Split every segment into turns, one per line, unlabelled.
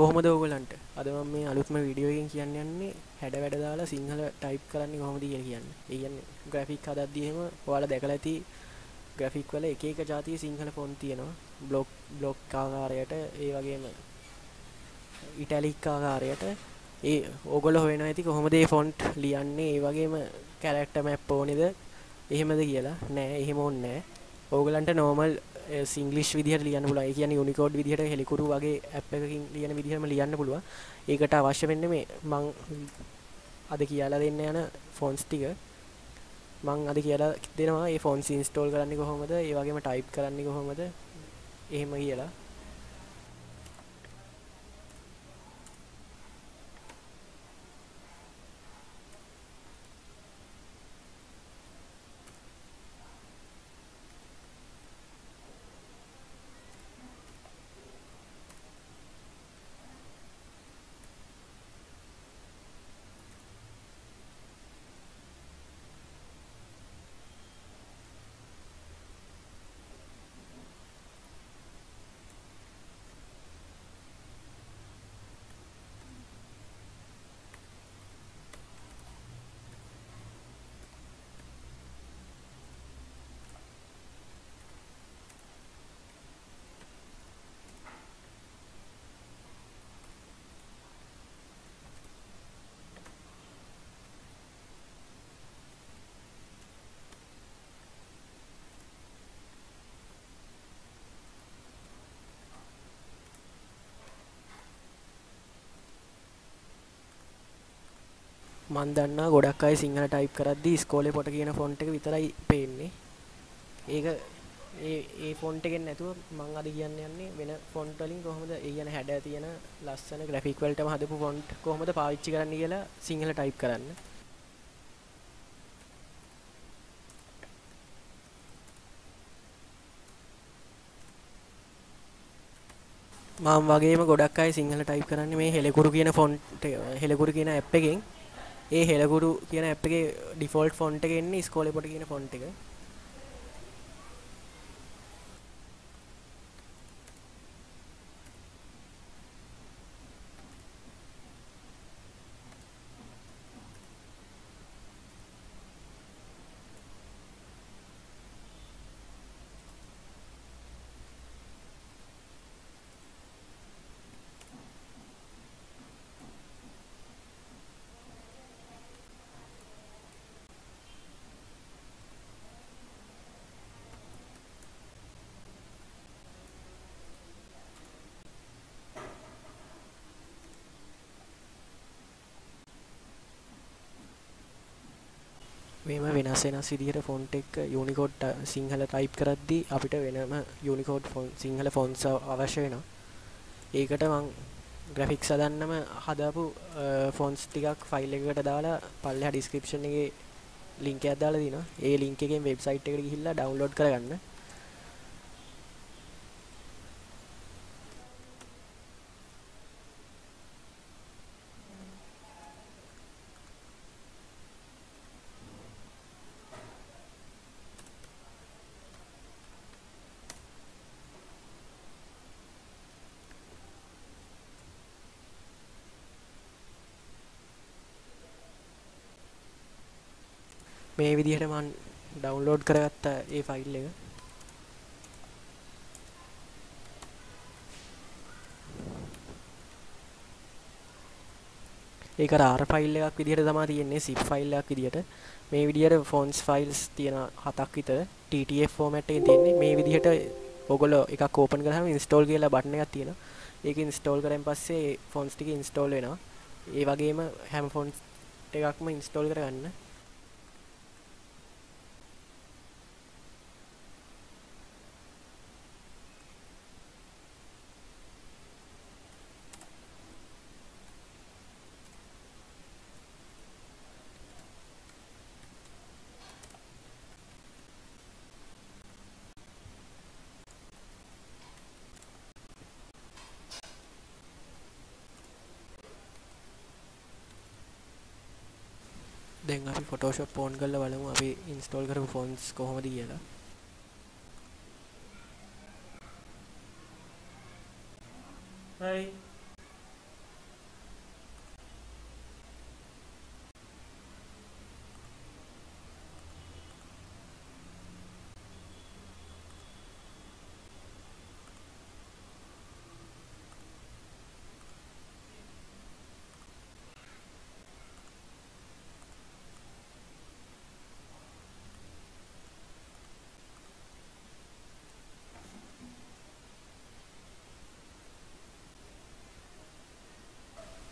කොහොමද ඕගලන්ට අද මම මේ අලුත්ම වීඩියෝකින් කියන්න යන්නේ හැඩ වැඩ දාලා සිංහල ටයිප් කරන්නේ කොහොමද කියලා කියන්න. ඒ කියන්නේ ග්‍රැෆික් හදද්දී එහෙම ඔයාලා දැකලා ඇති ග්‍රැෆික් වල එක එක જાතිය සිංහල ෆොන්ට් තියෙනවා. බ්ලොක් බ්ලොක් ආකාරයට ඒ වගේම ඉටැලික් ආකාරයට ඒ ඕගොල්ලෝ හොයනවා ඇති කොහොමද මේ ෆොන්ට් ලියන්නේ ඒ වගේම කැරක්ටර් මැප් ඕනේද එහෙමද කියලා නෑ එහෙම ඕනේ නෑ. ඕගලන්ට නෝමල් සිංගලිෂ් විදිහට ලියන්න පුළුවන්. ඒ කියන්නේ යුනිකෝඩ් විදිහට හෙලිකුරු වගේ ඇප් එකකින් ලියන විදිහටම ලියන්න පුළුවන්. ඒකට අවශ්‍ය වෙන්නේ මේ මං අද කියලා දෙන්න යන ෆොන්ට්ස් ටික මං අද කියලා දෙනවා මේ ෆොන්ට්ස් ඉන්ස්ටෝල් කරන්නේ කොහොමද? ඒ වගේම ටයිප් කරන්නේ කොහොමද? එහෙම කියලා. මන් දන්නා ගොඩක් අය සිංහල ටයිප් කරද්දී ඉස්කෝලේ පොට කියන ෆොන්ට් එක විතරයි පේන්නේ. ඒක ඒ ඒ ෆොන්ට් එකෙන් නැතුව මම අද කියන්න යන්නේ වෙන ෆොන්ට් වලින් කොහොමද ඒ කියන හැඩ තියෙන ලස්සන ග්‍රැෆික් වලටම හදපු ෆොන්ට් කොහොමද පාවිච්චි කරන්න කියලා සිංහල ටයිප් කරන්න. මම වගේම ගොඩක් අය සිංහල ටයිප් කරන්නේ මේ හෙලකුරු කියන ෆොන්ට් හෙලකුරු කියන ඇප් එකෙන් ඒ හෙලකුරු කියන ඇප් එකේ ඩිෆෝල්ට් ෆොන්ට් එක එන්නේ ඉස්කෝලේ පොට කියන ෆොන්ට් එක. මේම වෙනස් වෙනස් විදිහට ෆොන්ට් එක යුනිකෝඩ් සිංහල ටයිප් කරද්දී අපිට වෙනම යුනිකෝඩ් සිංහල ෆොන්ට්ස් අවශ්‍ය වෙනවා. ඒකට මං ග්‍රැෆික්ස් හදන්නම හදාපු ෆොන්ට්ස් ටිකක් ෆයිල් එකකට දාලා පල්ලෙහා ඩිස්ක්‍රිප්ෂන් එකේ ලින්ක් එකක් දාලා දිනවා. ඒ ලින්ක් එකෙන් වෙබ්සයිට් එකට ගිහිල්ලා ඩවුන්ලෝඩ් කරගන්න. මේ විදිහට මන් ඩවුන්ලෝඩ් කරගත්ත ඒ ෆයිල් එක. ඒක ආර ෆයිල් එකක් විදිහට තමයි තියෙන්නේ zip ෆයිල් එකක් විදිහට. මේ විදිහට fonts files තියෙන හතක් විතර TTF format එකෙන් තියෙන්නේ. මේ විදිහට ඔයගොල්ලෝ එකක් ඕපන් කරාම install කියලා බටන් එකක් තියෙනවා. ඒක install කරන් පස්සේ fonts ටික install වෙනවා. ඒ වගේම හැම fonts එකක්ම install කරගන්න. දැන් අපි ෆොටෝෂොප් ඕන් කරලා බලමු අපි ඉන්ස්ටෝල් කරපු ෆොන්ට්ස් කොහොමද කියලා.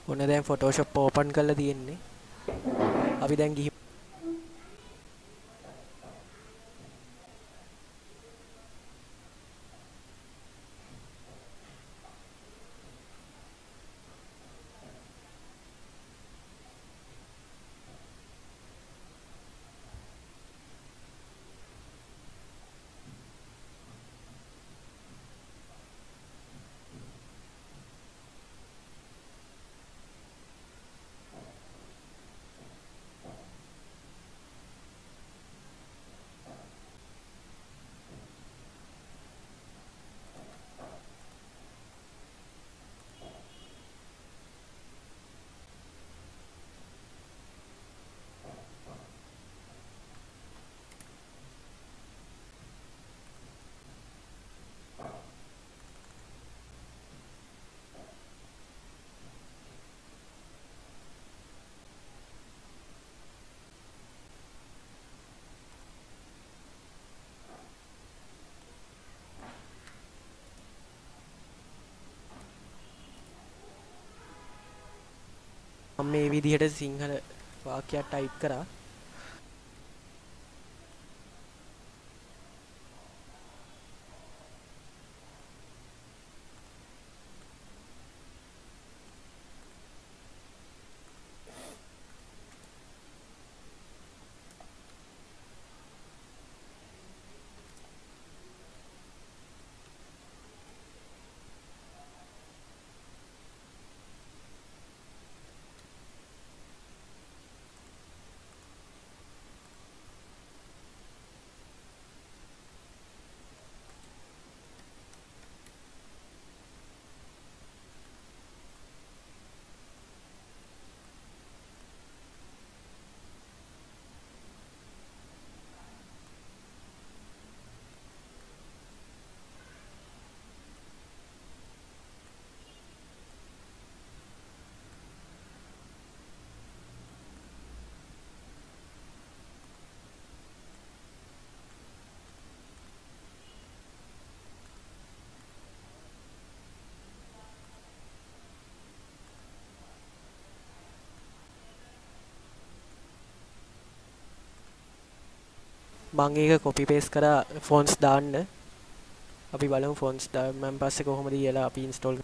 ඔන්න දැන් ෆොටෝෂොප් ඕපන් කරලා තියෙන්නේ. අපි දැන් ගිහින් මම මේ විදිහට සිංහල වාක්‍යයක් ටයිප් කරා. මං ඒක කොපි පේස් කරා ෆොන්ස් දාන්න. අපි බලමු ෆොන්ස් දාන්න පස්සේ කොහොමද කියලා අපි ඉන්ස්ටෝල්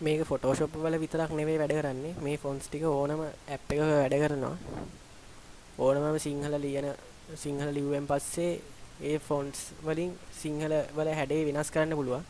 මේක ෆොටෝෂොප් වල විතරක් නෙවෙයි වැඩ කරන්නේ. මේ ෆොන්ට්ස් ටික ඕනම ඇප් එකක වැඩ කරනවා. ඕනම සිංහල ලියන සිංහල ලිව්වෙන් පස්සේ ඒ ෆොන්ට්ස් වලින් සිංහල වල හැඩේ වෙනස් කරන්න පුළුවන්.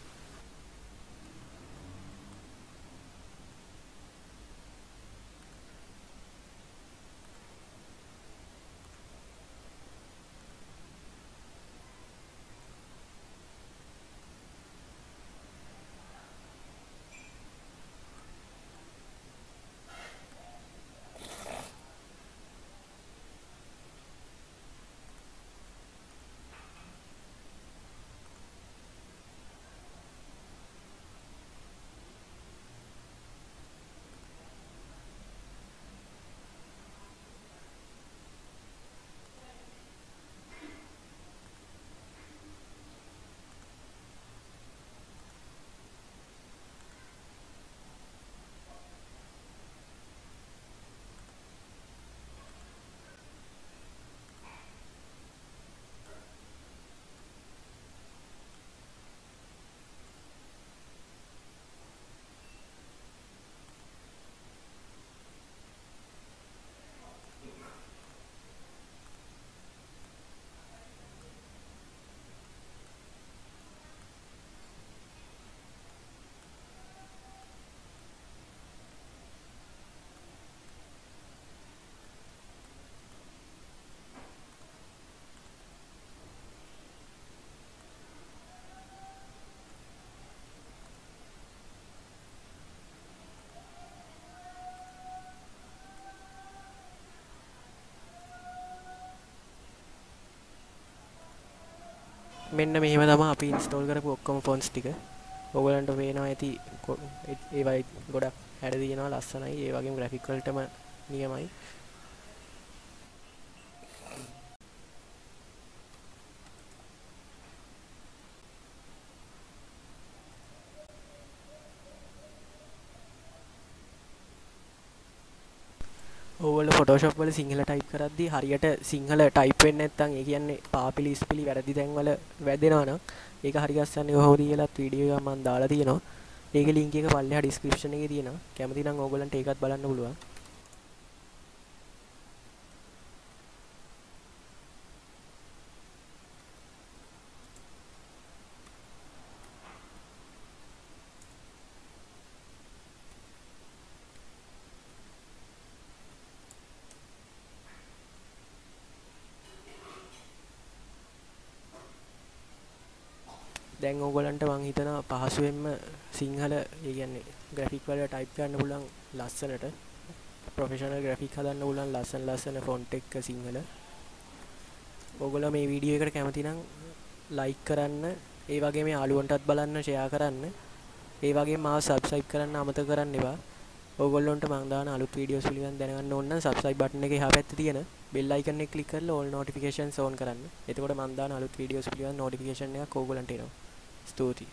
මෙන්න මෙහෙම තමයි අපි ඉන්ස්ටෝල් කරපු ඔක්කොම ෆොන්ස් ටික. ඔයගලන්ට පේනවා ඇති කො- ඒ- ඒවයි ගොඩක් හැඩ තියෙනවා ලස්සනයි. ඒ වගේම ග්‍රැෆික් වලටම නියමයි. ඕවල ෆොටෝශප් වල සිංහල ටයිප් කරද්දි හරියට සිංහල ටයිප් වෙන්නේ නැත්නම් ඒ කියන්නේ පාපිලි ඉස්පිලි වැරදි තැන්වල වැදෙනවා නම් ඒක හරි ගස්සන්නේ කොහොමද කියලාත් වීඩියෝ එකක් මම දාලා තියෙනවා. ඒකේ link එක පල්ලෙහා description එකේ තියෙනවා. කැමති නම් ඕගොල්ලන්ට ඒකත් බලන්න පුළුවන්. දැන් ඕගොල්ලන්ට මං හිතනවා පහසුවෙන්ම සිංහල ඒ කියන්නේ ග්‍රැෆික් වල ටයිප් කරන්න පුළුවන් ලස්සනට. ප්‍රොෆෙෂනල් ග්‍රැෆික් හදන්න පුළුවන් ලස්සන ලස්සන ෆොන්ට් එක සිංහල. ඕගොල්ලෝ මේ වීඩියෝ එකට කැමති නම් ලයික් කරන්න. ඒ වගේම යාළුවන්ටත් බලන්න ෂෙයා කරන්න. ඒ වගේම මාව සබ්ස්ක්‍රයිබ් කරන්න අමතක කරන්න එපා. ඕගොල්ලොන්ට මං දාන අලුත් වීඩියෝස් පිළිබඳව දැනගන්න ඕන නම් සබ්ස්ක්‍රයිබ් බටන් එකේ එහා පැත්තේ තියෙන බෙල් අයිකන් එක ක්ලික් කරලා ඕල් නොටිෆිකේෂන්ස් ඕන් කරන්න. එතකොට මං දාන අලුත් වීඩියෝස් පිළිබඳව නොටිෆිකේෂන් එකක් ඕගොල්ලන්ට එනවා. story